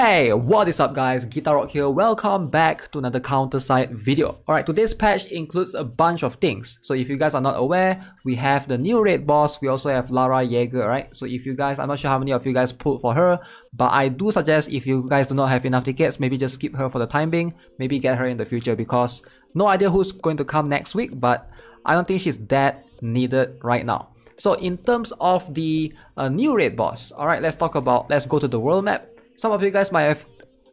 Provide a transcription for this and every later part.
Hey, what is up guys? GuitarRock here. Welcome back to another CounterSide video. Alright, today's patch includes a bunch of things. So if you guys are not aware, we have the new raid boss. We also have Lara Jaeger, right? So if you guys, I'm not sure how many of you guys pulled for her, but I do suggest if you guys do not have enough tickets, maybe just skip her for the time being. Maybe get her in the future because no idea who's going to come next week, but I don't think she's that needed right now. So in terms of the uh, new raid boss, alright, let's talk about, let's go to the world map some of you guys might have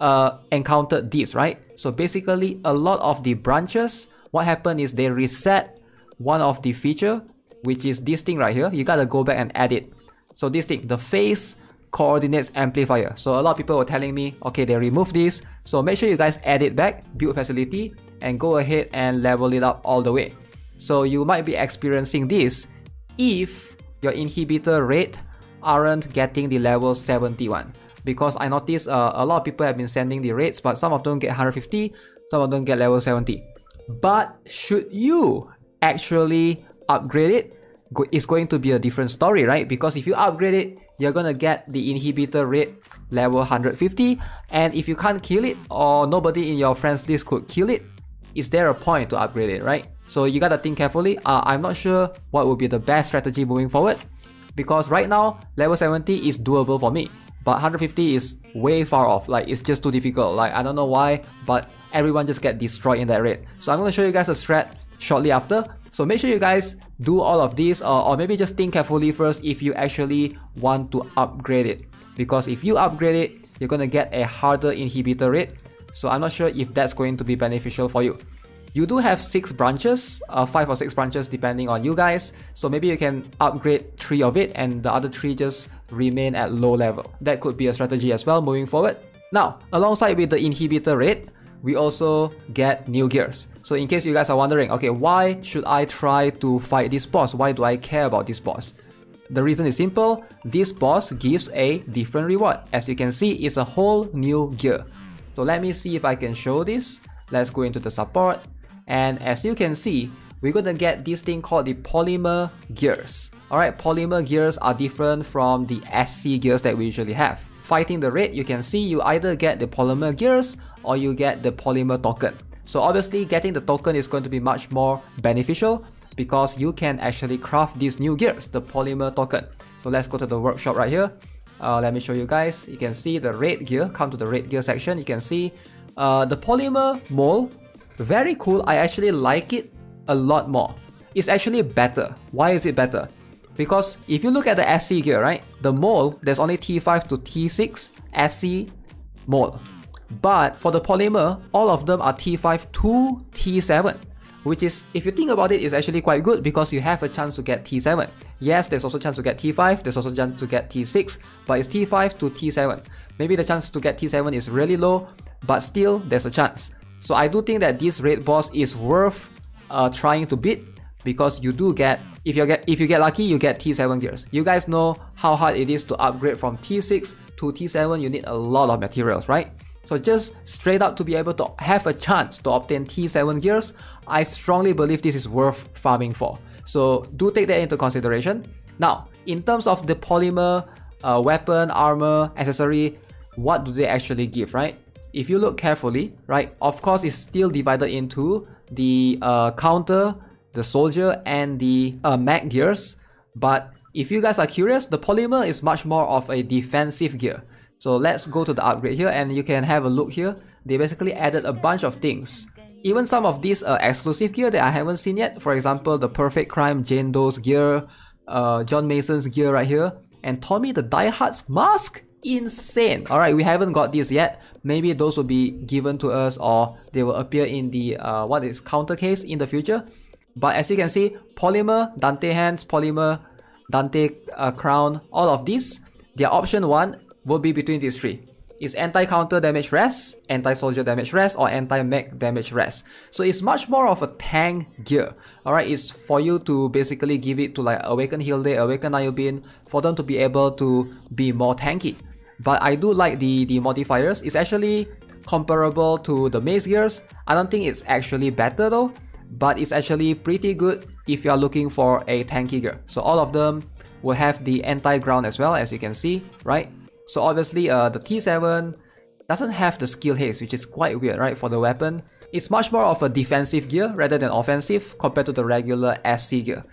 uh, encountered this, right? So basically, a lot of the branches, what happened is they reset one of the feature, which is this thing right here. You gotta go back and add it. So this thing, the phase coordinates amplifier. So a lot of people were telling me, okay, they removed this. So make sure you guys add it back, build facility, and go ahead and level it up all the way. So you might be experiencing this if your inhibitor raid aren't getting the level 71 because I noticed uh, a lot of people have been sending the rates, but some of them get 150, some of them get level 70. But should you actually upgrade it, it's going to be a different story, right? Because if you upgrade it, you're gonna get the inhibitor raid level 150, and if you can't kill it or nobody in your friends list could kill it, is there a point to upgrade it, right? So you gotta think carefully. Uh, I'm not sure what would be the best strategy moving forward because right now level 70 is doable for me but 150 is way far off. Like it's just too difficult. Like I don't know why but everyone just get destroyed in that rate. So I'm gonna show you guys a strat shortly after. So make sure you guys do all of these or, or maybe just think carefully first if you actually want to upgrade it. Because if you upgrade it you're gonna get a harder inhibitor raid. So I'm not sure if that's going to be beneficial for you you do have six branches, uh, five or six branches depending on you guys. So maybe you can upgrade three of it and the other three just remain at low level. That could be a strategy as well moving forward. Now, alongside with the inhibitor raid, we also get new gears. So in case you guys are wondering, okay, why should I try to fight this boss? Why do I care about this boss? The reason is simple, this boss gives a different reward. As you can see, it's a whole new gear. So let me see if I can show this. Let's go into the support and as you can see, we're gonna get this thing called the polymer gears. Alright, polymer gears are different from the SC gears that we usually have. Fighting the raid, you can see you either get the polymer gears or you get the polymer token. So obviously getting the token is going to be much more beneficial because you can actually craft these new gears, the polymer token. So let's go to the workshop right here. Uh, let me show you guys. You can see the raid gear, come to the raid gear section. You can see uh, the polymer mold very cool, I actually like it a lot more. It's actually better. Why is it better? Because if you look at the SC gear, right, the mold, there's only T5 to T6 SC mold. But for the polymer, all of them are T5 to T7 which is, if you think about it, is actually quite good because you have a chance to get T7. Yes, there's also a chance to get T5, there's also a chance to get T6, but it's T5 to T7. Maybe the chance to get T7 is really low, but still, there's a chance. So I do think that this raid boss is worth uh, trying to beat because you do get if you get if you get lucky you get T7 gears. You guys know how hard it is to upgrade from T6 to T7. You need a lot of materials, right? So just straight up to be able to have a chance to obtain T7 gears, I strongly believe this is worth farming for. So do take that into consideration. Now, in terms of the polymer uh, weapon, armor, accessory, what do they actually give, right? If you look carefully, right, of course it's still divided into the uh, counter, the soldier, and the uh, mech gears. But if you guys are curious, the polymer is much more of a defensive gear. So let's go to the upgrade here and you can have a look here. They basically added a bunch of things. Even some of these uh, exclusive gear that I haven't seen yet. For example, the Perfect Crime Jane Doe's gear, uh, John Mason's gear right here, and Tommy the Die Hard's mask insane. Alright, we haven't got this yet. Maybe those will be given to us or they will appear in the uh, what is counter case in the future. But as you can see, Polymer, Dante Hands, Polymer, Dante uh, Crown, all of these, their option 1 will be between these three is anti-counter damage rest, anti-soldier damage rest, or anti-mech damage rest. So it's much more of a tank gear. Alright, it's for you to basically give it to like Awaken Day, Awaken Ayubin, for them to be able to be more tanky. But I do like the, the modifiers. It's actually comparable to the Maze gears. I don't think it's actually better though, but it's actually pretty good if you are looking for a tanky gear. So all of them will have the anti-ground as well as you can see, right? So obviously uh, the T7 doesn't have the skill haste, which is quite weird, right, for the weapon. It's much more of a defensive gear rather than offensive compared to the regular SC gear.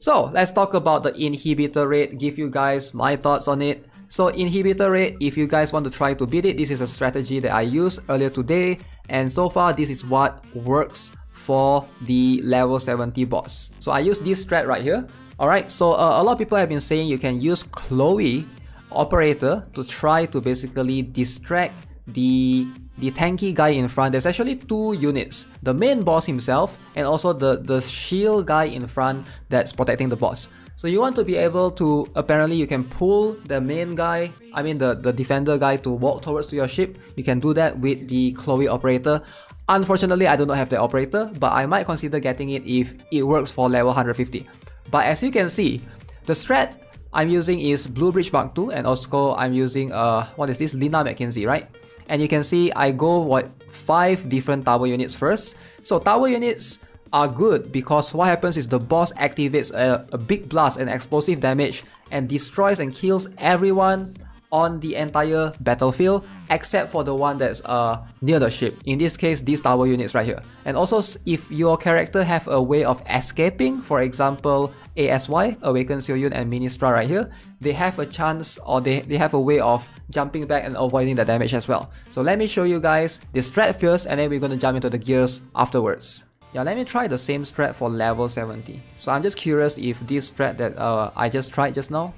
So let's talk about the inhibitor raid, give you guys my thoughts on it. So inhibitor raid, if you guys want to try to beat it, this is a strategy that I used earlier today. And so far, this is what works for the level 70 boss. So I use this strat right here. Alright, so uh, a lot of people have been saying you can use Chloe operator to try to basically distract the the tanky guy in front. There's actually two units. The main boss himself and also the, the shield guy in front that's protecting the boss. So you want to be able to, apparently you can pull the main guy, I mean the, the defender guy to walk towards to your ship. You can do that with the Chloe operator. Unfortunately, I do not have the operator, but I might consider getting it if it works for level 150. But as you can see, the strat I'm using is Blue Bridge Mark II and also I'm using, uh, what is this, Lina McKenzie, right? And you can see I go what five different tower units first. So tower units are good because what happens is the boss activates a, a big blast and explosive damage and destroys and kills everyone on the entire battlefield except for the one that's uh, near the ship. In this case, these tower units right here. And also, if your character have a way of escaping, for example, ASY, Awaken Seo Yoon and Ministra right here, they have a chance or they, they have a way of jumping back and avoiding the damage as well. So let me show you guys the strat first and then we're going to jump into the gears afterwards. Yeah, let me try the same strat for level 70. So I'm just curious if this strat that uh, I just tried just now,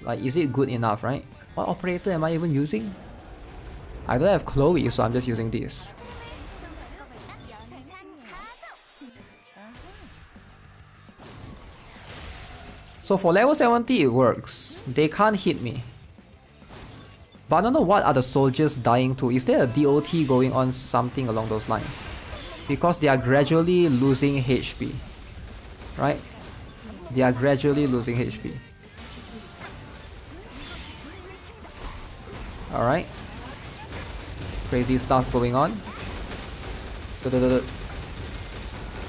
like is it good enough, right? What operator am I even using? I don't have Chloe, so I'm just using this. So for level 70 it works. They can't hit me. But I don't know what are the soldiers dying to. Is there a DOT going on something along those lines? Because they are gradually losing HP. Right? They are gradually losing HP. Alright. Crazy stuff going on.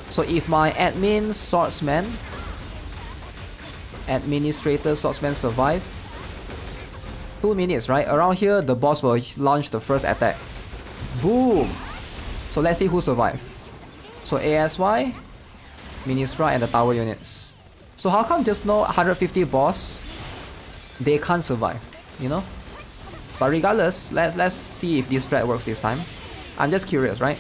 So if my admin swordsman, administrator swordsman survive, 2 minutes, right? Around here, the boss will launch the first attack. Boom! So let's see who survive. So ASY, Ministra and the tower units. So how come just now 150 boss, they can't survive, you know? But regardless, let's let's see if this strat works this time. I'm just curious, right?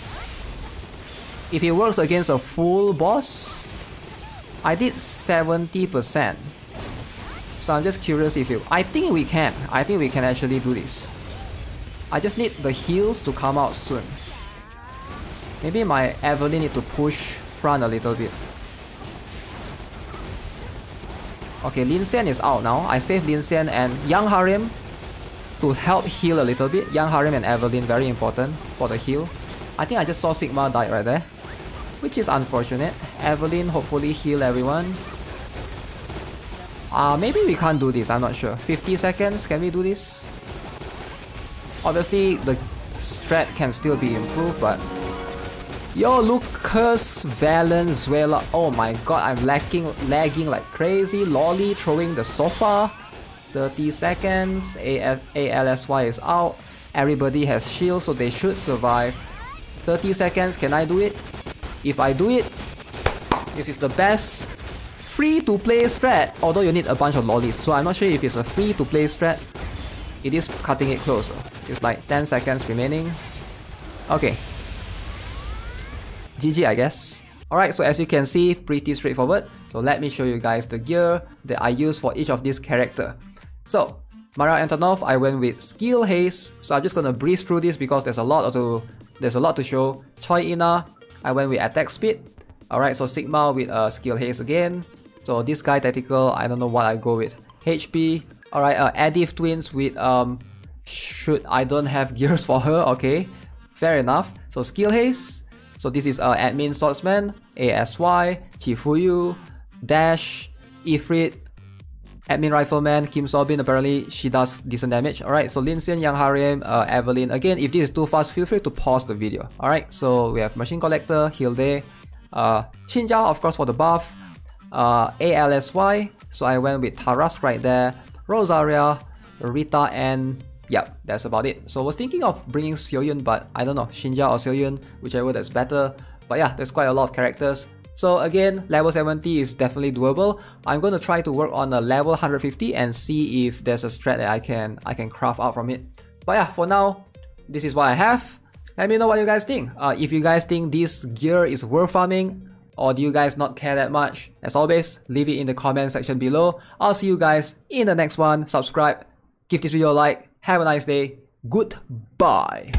If it works against a full boss, I did 70%. So I'm just curious if it... I think we can. I think we can actually do this. I just need the heals to come out soon. Maybe my Evelyn need to push front a little bit. Okay, Lin Xian is out now. I save Lin Xian and Young Harem to help heal a little bit. Young Harem and Evelyn very important for the heal. I think I just saw Sigma die right there. Which is unfortunate. Evelyn hopefully heal everyone. Uh, maybe we can't do this, I'm not sure. 50 seconds, can we do this? Obviously, the strat can still be improved, but... Yo, Lucas Valenzuela. Oh my god, I'm lagging, lagging like crazy. Lolly throwing the sofa. 30 seconds, ALSY is out, everybody has shield so they should survive. 30 seconds, can I do it? If I do it, this is the best free to play strat, although you need a bunch of lollies, so I'm not sure if it's a free to play strat. It is cutting it close, it's like 10 seconds remaining. Okay. GG I guess. Alright, so as you can see, pretty straightforward. So let me show you guys the gear that I use for each of these character. So, Maria Antonov, I went with Skill Haste. so I'm just gonna breeze through this because there's a lot to there's a lot to show. Choi Ina, I went with Attack Speed. Alright, so Sigma with uh, Skill Haste again. So this guy tactical, I don't know what I go with. HP. Alright, uh, Twins with um should I don't have gears for her, okay. Fair enough. So Skill Haste. So this is uh, Admin Swordsman, ASY, Chifuyu, Dash, Ifrit, Admin Rifleman, Kim Sobin, apparently she does decent damage. Alright, so Lin Xian, Yang Harem, uh, Evelyn. Again, if this is too fast, feel free to pause the video. Alright, so we have Machine Collector, Hilde, uh, Xinjiao, of course, for the buff, uh, ALSY, so I went with Taras right there, Rosaria, Rita, and Yep, that's about it. So I was thinking of bringing Xiuyun, but I don't know, Xinjia or Xiuyun, whichever that's better. But yeah, there's quite a lot of characters. So again, level 70 is definitely doable. I'm going to try to work on a level 150 and see if there's a strat that I can I can craft out from it. But yeah, for now, this is what I have. Let me know what you guys think. Uh, if you guys think this gear is worth farming, or do you guys not care that much? As always, leave it in the comment section below. I'll see you guys in the next one. Subscribe, give this video a like. Have a nice day. Goodbye.